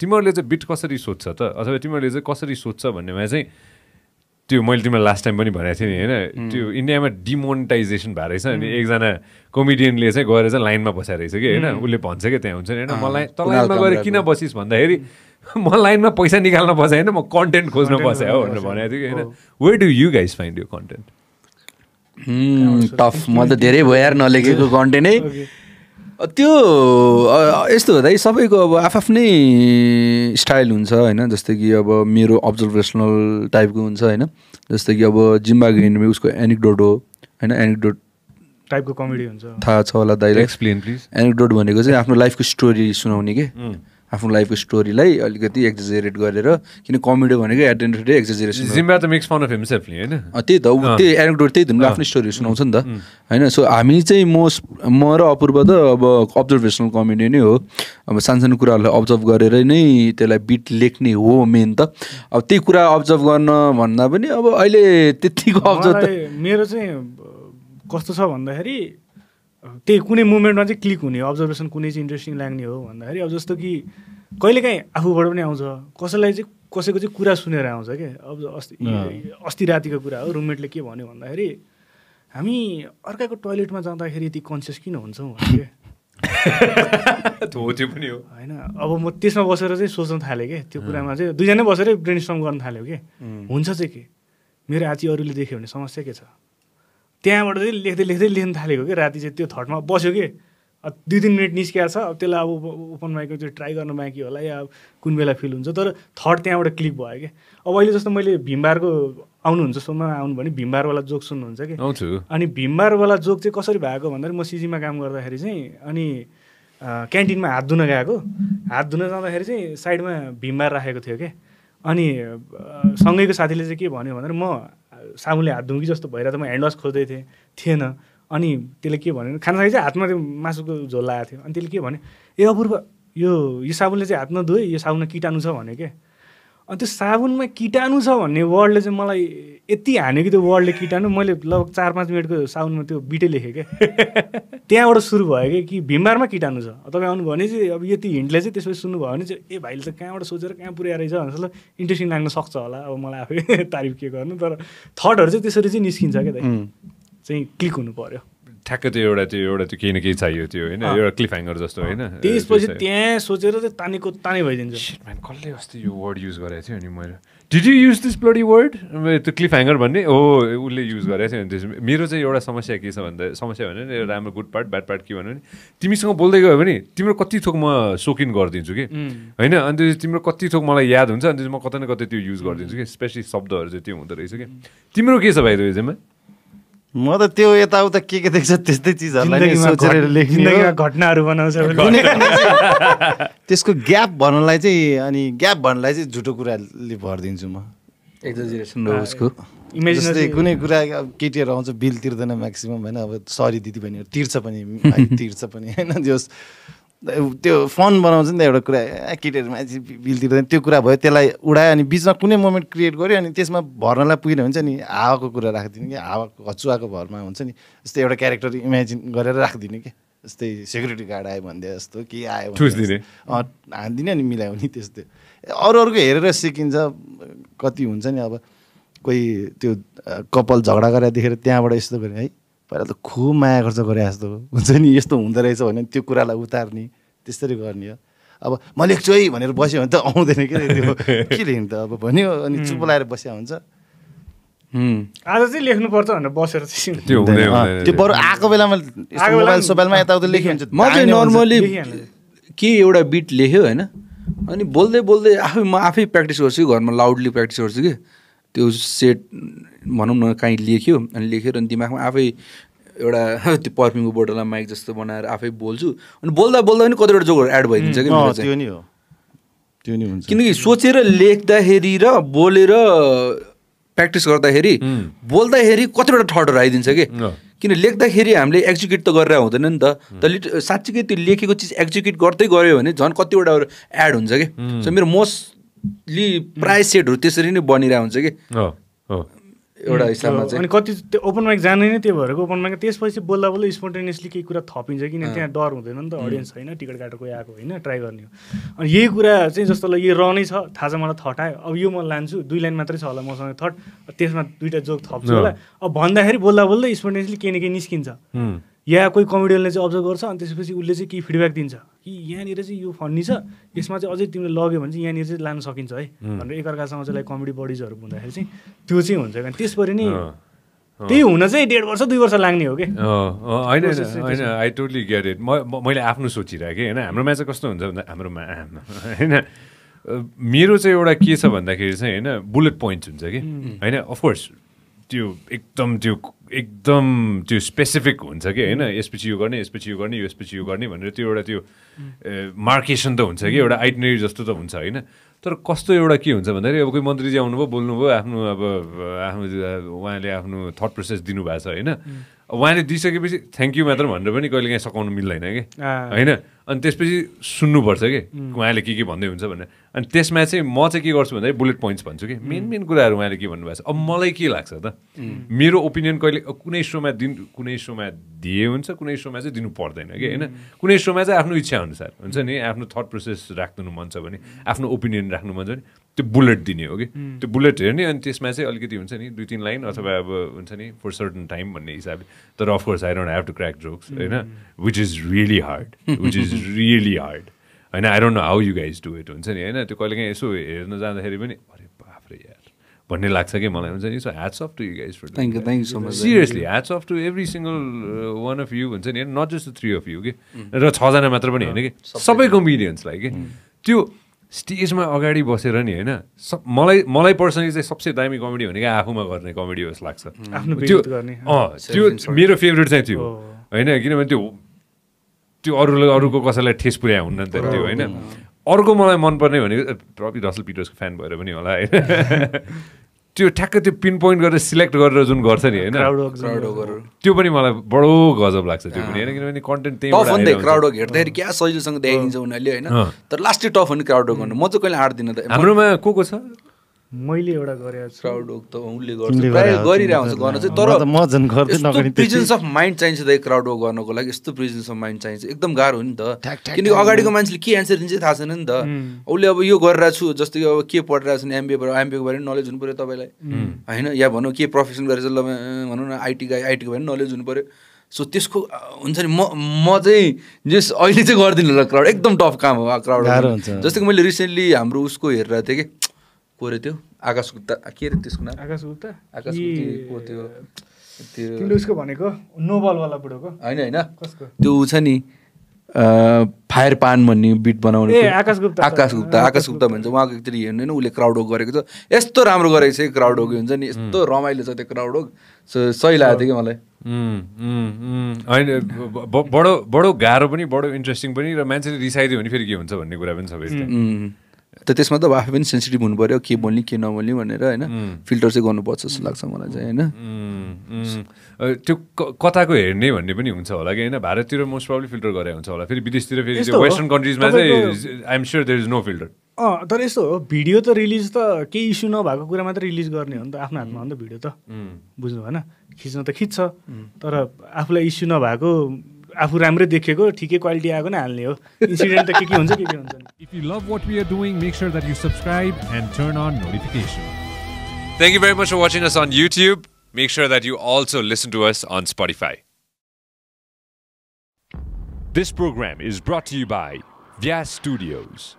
तिमीहरूले चाहिँ बिट कसरी सोध्छ त? अथवा तिमीहरूले चाहिँ कसरी सोध्छ भन्नेमा चाहिँ त्यो मैले तिमीलाई लास्ट टाइम पनि भनेको थिएँ नि होइन? त्यो इन्डियामा डिमोनिटाइजेसन भएको रहेछ अनि एकजना कमेडियनले चाहिँ गएर चाहिँ लाइनमा बसाएर रहेछ कि होइन? उसले भन्छ कि त्यहाँ हुन्छ नि होइन? मलाई त लाइनमा गएर किन बसिस् भन्दाखेरि म लाइनमा पैसा निकाल्न बसेँ होइन? म कन्टेन्ट खोज्न बसेँ हो भनेर भनेको थियो कि होइन? Way do you guys find यो कन्टेन्ट टफ म त धेरै भयो यार नलेखेको कन्टेन्टै त्यो यस्तो हुँदा सबैको अब आफ्नै स्टाइल हुन्छ होइन। जस्तै कि अब मेरो अब्जर्भेसनल टाइपको हुन्छ होइन। जस्तै कि अब जिम्बा ग्रिन उसको एनिकडोट हो होइन? एनिकडोट टाइपको कमेडी हुन्छ। थाहा छ होला दाइले एक्सप्लेन प्लिज एनिकडोट भनेको चाहिँ आफ्नो लाइफको स्टोरी सुनाउने के? आफ्नो लाइफको स्टोरीलाई अलिकति एक्जजेरेट गरेर किन कमेडी भनेको एट एन्ड डे एक्जजेरेसन जिम्बा त मेक्स फन अफ हिमसेल्फ नि होइन? त्यही त ऊ त्यही एनेक्डोट त्यही त आफ्नो स्टोरी सुनाउँछ नि त। होइन सो हामी चाहिँ म म र अपूर्व त अब अब्जर्भेसनल कमेडी नै हो। अब सानसानो कुराहरूलाई अब्जर्भ गरेर नै त्यसलाई बिट लेख्ने हो मेन त। अब त्यही कुरा अब्जर्भ गर्न भन्दा पनि अब अहिले त्यतिको अब्जर्भ मेरो चाहिँ कस्तो छ भन्दाखेरि त्यही कुनै मुभमेन्टमा चाहिँ क्लिक हुने अब्जर्भेसन कुनै चाहिँ इन्ट्रेस्टिङ लाग्ने हो भन्दाखेरि अब जस्तो कि कहिलेकाहीँ आफूबाट पनि आउँछ। कसैलाई चाहिँ कसैको चाहिँ कुरा सुनेर आउँछ क्या अब अस्ति अस्ति रातिको कुरा हो रुममेटले के भन्यो भन्दाखेरि हामी अर्काको टोइलेटमा जाँदाखेरि यति कन्सियस किन हुन्छौँ? त्यो पनि हो। होइन। अब म त्यसमा बसेर चाहिँ सोच्न थालेँ कि? त्यो कुरामा चाहिँ दुईजना बसेरै ब्रेन स्ट्रम गर्न थाल्यो कि? हुन्छ चाहिँ के? मेरो आची अरूले देख्यो भने समस्या के छ? त्यहाँबाट चाहिँ लेख्दै लेख्दै लेख्न थालेको कि? राति चाहिँ त्यो थटमा बस्यो कि? दुई तिन मिनट निस्किया छ अब त्यसलाई अब ओपन माइकको चाहिँ ट्राई गर्न बाँकी होला। या कुन बेला फिल हुन्छ? तर थट त्यहाँबाट क्लिक भयो कि? अब अहिले जस्तो मैले भीमबारको आउनुहुन्छ सोमा आउनु भने भीमबारवाला जोक सुन्नुहुन्छ कि? अनि भीमबारवाला जोक चाहिँ कसरी भएको भन्दाखेरि म सिजीमा काम गर्दाखेरि चाहिँ अनि क्यान्टिनमा हात धुन गएको। हात धुन जाँदाखेरि चाहिँ साइडमा भीमबार राखेको थियो कि? अनि सँगैको साथीले चाहिँ के भन्यो भन्दाखेरि म साबुनले हात धुँ कि जस्तो भइरहेको त म ह्यान्ड वास खोज्दै थिएँ। थिएन। अनि त्यसले के भन्यो खाना चाहिँ हातमा त्यो मासुको झोल लगाएको थियो। अनि त्यसले के भन्यो ए अपूर्व यो यो साबुनले चाहिँ हात नधोए यो साबुनमा किटाणु छ भने अनि त्यो साबुनमा किटाणु छ भन्ने वर्डले चाहिँ मलाई यति हान्यो कि त्यो वर्डले किटाणु मैले लगभग चार पाँच मिनटको साबुनमा त्यो बिटै लेखेँ क्या। त्यहाँबाट सुरु भयो कि कि भिमबारमा किटाणु छ। तपाईँ आउनु भने चाहिँ अब यति हिन्टले चाहिँ त्यसपछि सुन्नुभयो भने चाहिँ ए भाइले त कहाँबाट सोचेर कहाँ पुर्याएर रहेछ? भनेर इन्ट्रेस्टिङ लाग्न सक्छ होला। अब मलाई आफै तारिफ के गर्नु? तर थटहरू चाहिँ त्यसरी चाहिँ निस्किन्छ क्या चाहिँ क्लिक हुनु पऱ्यो ठ्याक्क त्यो एउटा त्यो एउटा त्यो केही न केही चाहियो त्यो होइन? एउटा क्लिफ ह्याङ्गर जस्तो होइन? त्यसपछि त्यहाँ सोचेर चाहिँ तानेको तानै भइदिन्छ। कसले अस्ति यो वर्ड युज गरेको थियो अनि मैले? Did you use this bloody word त्यो क्लिफ ह्याङ्गर भन्ने? हो उसले युज गरेको थियो अनि त्यस मेरो चाहिँ एउटा समस्या के छ भन्दा समस्या भने राम्रो गुड पार्ट ब्याड पार्ट के भन्यो भने तिमीसँग बोल्दै गयो भने तिम्रो कति थोक म सोकिन गरिदिन्छु कि? होइन? अनि त्यो तिम्रो कति थोक मलाई याद हुन्छ अनि म कतै न कतै त्यो युज गरिदिन्छु कि? स्पेसली शब्दहरू चाहिँ त्यो हुँदो रहेछ कि? तिम्रो के छ भाइ त्यो म त त्यो यताउता के के देख्छ त्यस्तै चिजहरूलाई सोचेर लेख्ने घटनाहरू बनाउँछ त्यसको ग्याप भन्नलाई चाहिँ अनि ग्याप भन्नलाई चाहिँ झुटो कुराले भरिदिन्छु म। उसको। जस्तै कुनै कुरा केटीहरू आउँछ बिल तिर्दैन म्याक्सिमम् होइन? अब सरी दिदी पनि तिर्छ पनि तिर्छ पनि होइन? त्यो त्यो फन बनाउँछ नि त एउटा कुरा केटीहरू मान्छे बिल तिर्दैन त्यो कुरा भयो त्यसलाई उडायो अनि बिचमा कुनै मोमेन्ट क्रिएट गर्यो अनि त्यसमा भर्नलाई पुगेन हुन्छ नि हावाको कुरा राखिदिने कि हावाको हचुवाको भरमा हुन्छ नि जस्तै एउटा क्यारेक्टर इमेजिन गरेर राखिदिने कि जस्तै सेक्युरिटी गार्ड आयो भनिदिए जस्तो के आयो हानिदिने अनि मिलायो नि त्यस्तो। अरू अरूको हेरेर सिकिन्छ कति हुन्छ नि अब कोही त्यो कपाल झगडा गरेर देखेर त्यहाँबाट यस्तो गर्ने है। पहिला त खुब माया खर्च गरे जस्तो हुन्छ नि यस्तो हुँदो रहेछ भने त्यो कुरालाई उतार्ने त्यसरी गर्ने हो। अब म लेख्छु है भनेर बस्यो भने त आउँदैन कि त्यो? के लेख्नु त? अब भन्यो अनि चुप लगाएर बस्या हुन्छ। आज चाहिँ लेख्नुपर्छ भनेर बसेर त्यो त्यो बरु आएको बेलामा मोबाइल सोबाइलमा यताउता लेख्यो भने म चाहिँ नर्मली के एउटा बिट लेख्यो होइन अनि बोल्दै बोल्दै आफै म आफै प्र्याक्टिस गर्छु घरमा लाउडली प्र्याक्टिस गर्छु कि? त्यो सेट भनौँ न काहीँ लेख्यो अनि लेखेर अनि दिमागमा आफै एउटा त्यो पर्फ्युमको बोटलमा माइक जस्तो बनाएर आफै बोल्छु अनि बोल्दा बोल्दा पनि कतिवटा जोगहरू एड भइदिन्छ कि त्यो नि हो। त्यो नि हुन्छ। किनकि सोचेर लेख्दाखेरि र बोलेर प्र्याक्टिस गर्दाखेरि बोल्दाखेरि कतिवटा थटहरू आइदिन्छ कि। किन लेख्दाखेरि हामीले एक्जिक्युट त गरेर हुँदैन नि त। त लिट साँच्चीकै त्यो लेखेको चिज एक्जिक्युट गर्दै गऱ्यो भने झन् कतिवटा एड हुन्छ कि। सो मेरो मोस्टली प्राय सेटहरू त्यसरी नै बनिरहेको हुन्छ कि? एउटा हिसाबमा चाहिँ। अनि कति त्यो ओपन माइक जाने नै त्यो भएर ओपन माइक त्यसपछि बोल्दा बोल्दा स्पोन्टेनियसली केही कुरा थपिन्छ किन त्यहाँ डर हुँदैन नि त अडियन्स छैन टिकट काटेर कोही आएको होइन ट्राई गर्ने हो। अनि यही कुरा चाहिँ जस्तो ल यो र नै छ थाहा छ मलाई थट आयो। अब यो म लान्छु दुई लाइन मात्रै छ होला मसँग थट त्यसमा दुइटा जोक थप्छु होला। अब भन्दाखेरि बोल्दा बोल्दै स्पोन्टेनियसली केही न केही निस्किन्छ। या कोही कमेडियनले चाहिँ अब्जर्भ गर्छ अनि त्यसपछि उसले चाहिँ केही फिडब्याक दिन्छ कि यहाँनिर चाहिँ यो फन्नी छ यसमा चाहिँ अझै तिमीले लग्यो भने चाहिँ यहाँनिर चाहिँ लान सकिन्छ है भनेर एकअर्कासँग चाहिँ लाइक कमेडी बडिजहरू हुँदाखेरि चाहिँ त्यो चाहिँ हुन्छ कारण त्यसरी नै। त्यही हुन चाहिँ डेढ वर्ष दुई वर्ष लाग्ने हो कि? होइन होइन। आई टोटली गेट इट म मैले आफ्नो सोचिरहेको कि होइन? हाम्रोमा चाहिँ कस्तो हुन्छ भन्दा हाम्रोमा होइन? मेरो चाहिँ एउटा के छ भन्दाखेरि चाहिँ होइन बुलेट पोइन्ट्स हुन्छ कि? होइन? अफकोर्स त्यो एकदम त्यो एकदम त्यो स्पेसिफिक हुन्छ कि होइन? यसपछि यो गर्ने यसपछि यो गर्ने यसपछि यो गर्ने भनेर त्यो एउटा त्यो मार्केसन त हुन्छ कि एउटा आइटनरी जस्तो त हुन्छ होइन? तर कस्तो एउटा के हुन्छ भन्दाखेरि अब कोही मन्त्रीजी आउनुभयो बोल्नुभयो आफ्नो अब आफ्नो उहाँले आफ्नो थट प्रोसेस दिनुभएको छ होइन? उहाँले दिइसकेपछि थ्याङ्क यू मात्र भनेर पनि कहिले काहीँ सघाउनु मिल्दैन कि? होइन? अनि त्यसपछि सुन्नुपर्छ कि? उहाँले के के भन्दै हुन्छ भनेर। अनि त्यसमा चाहिँ म चाहिँ के गर्छु भन्दाखेरि बुलेट पोइन्ट्स भन्छु कि? मेन मेन कुराहरू उहाँले के भन्नुभएको छ? अब मलाई के लाग्छ त? मेरो ओपिनियन कहिले कुनै सोमा दिन कुनै सोमा दिए हुन्छ कुनै सोमा चाहिँ दिनु पर्दैन कि? होइन? कुनै सोमा चाहिँ आफ्नो इच्छा अनुसार हुन्छ नि? आफ्नो थट प्रोसेस राख्नु मन छ भने आफ्नो ओपिनियन राख्नु मन छ भने त्यो बुलेट दिने हो कि? त्यो बुलेट हेर्ने अनि त्यसमा चाहिँ अलिकति हुन्छ नि दुई तिन लाइन अथवा अब हुन्छ नि फर सर्टन टाइम भन्ने हिसाबले। तर of course I don't have to crack jokes होइन? Which is really hard which is really hard होइन? I don't know how you guys do it हुन्छ नि होइन? त्यो कहिले काहीँ यसो हेर्न जाँदाखेरि पनि अरे बाफ्रे यार भन्ने लाग्छ कि मलाई हुन्छ नि? So hats off to you guys for thank you thank you so much seriously hats off to every single one of you हुन्छ नि? Not just three of you कि र छजना मात्र पनि होइन कि? सबै कमेडियन्सलाई कि त्यो स्टेजमा अगाडि बसेर नि होइन सब मलाई मलाई पर्सनली चाहिँ सबसे दामी कमेडी भनेको आफूमा गर्ने कमेडी जस्तो लाग्छ। आफ्नो त्यो बेइज्जत गर्ने अँ त्यो मेरो फेभरेट चाहिँ त्यो होइन किनभने त्यो त्यो अरूले अरूको कसैलाई ठेस पुर्याए हुन्न नि त त्यो होइन। अर्को मलाई मनपर्ने भनेको प्रवि रसल पिटर्सको फ्यान भएर पनि होला होइन। त्यो ठ्याक्क त्यो पिन पोइन्ट गरेर सिलेक्ट गरेर जुन गर्छ नि होइन? त्यो पनि मलाई बडो गजब लाग्छ त्यो पनि। होइन किनभने कन्टेन्ट टफ हो नि त्यही क्राउड वर्क हेर्दाखेरि क्या सजिलोसँग देखाइदिन्छ उनीहरूले होइन। तर लास्टै टफ हो नि क्राउड वर्क गर्नु। म चाहिँ कहिले आँट्दिनँ त। हाम्रोमा को को छ? मैले एउटा त उसले गर्छ। प्रायः गरिरहेको हुन्छ गर्न चाहिँ तर म झन् गर्दै प्रिजेन्स अफ माइन्ड चाहिन्छ त क्राउड वर्क गर्नको लागि। यस्तो प्रिजेन्स अफ माइन्ड चाहिन्छ। एकदम गाह्रो हो नि त। किनकि अगाडिको मान्छेले के एन्सर दिन्छ थाहा छैन नि त। उसले अब यो गरिरहेको छु जस्तो कि अब के पढिरहेको छ एमबिए एमबिएको बारे नलेज हुनु पऱ्यो तपाईँलाई। होइन या भनौँ के प्रोफेसन गरेर ल भनौँ न आइटी गाई आइटीको बारे नलेज हुनु पऱ्यो सो त्यसको हुन्छ नि म म चाहिँ जस अहिले चाहिँ गर्दिनँ होला क्राउड एकदम टफ काम हो क्राउड गाह्रो हुन्छ। जस्तो कि मैले रिसेन्टली हाम्रो उसको हेरिरहेको थिएँ कि को अरे त्यो आकाश गुप्ता के अरे त्यसको नाम आकाश गुप्ता आकाश कि- गुप्ती को त्यो त्यो उसको भनेको नोबलवाला बुढोको होइन होइन कसको त्यो ऊ छ नि फायर पान भन्ने बिट बनाउने आकाश गुप्ता। आकाश गुप्ता आकाश गुप्ता भन्छ उहाँको एकचोटि हेर्नु होइन उसले क्राउड वर्क गरेको छ यस्तो राम्रो गरेको छ क्राउड वर्क हुन्छ नि यस्तो रमाइलो छ त्यो क्राउड वर्क सही लागेको थियो कि मलाई। होइन बडो बडो गाह्रो पनि बडो इन्ट्रेस्टिङ पनि र मान्छेले रिसाइदियो भने फेरि के हुन्छ भन्ने कुरा पनि। उम्. त त्यसमा त अब आफै पनि सेन्सिटिभ हुनु पऱ्यो के बोल्ने के नबोल्ने भनेर होइन फिल्टर चाहिँ गर्नुपर्छ जस्तो लाग्छ मलाई चाहिँ होइन। त्यो क- कताको हेर्ने भन्ने पनि हुन्छ होला कि होइन? भारततिर मोस्ट प्रब्लम फिल्टर गरे हुन्छ होला। फेरि विदेशतिर फेरि। वेस्टर्न कन्ट्रिजमा चाहिँ I'm sure there is no filter अँ तर यस्तो हो भिडियो त रिलिज त केही इस्यु नभएको कुरा मात्रै रिलिज गर्ने हो नि त आफ्नो हातमा हो नि त भिडियो त। बुझ्नु भएन खिच्न त खिच्छ। तर आफूलाई इस्यु नभएको आफू राम्रै देखेको ठिकै क्वालिटी आएको नै हाल्ने हो इन्सिडेन्ट त के के हुन्छ के के हुन्छ नि If you love what we are doing, make sure that you subscribe and turn on notifications. Thank you very much for watching us on YouTube. Make sure that you also listen to us on Spotify. This program is brought to you by Vyas Studios.